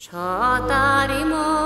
সতারি মন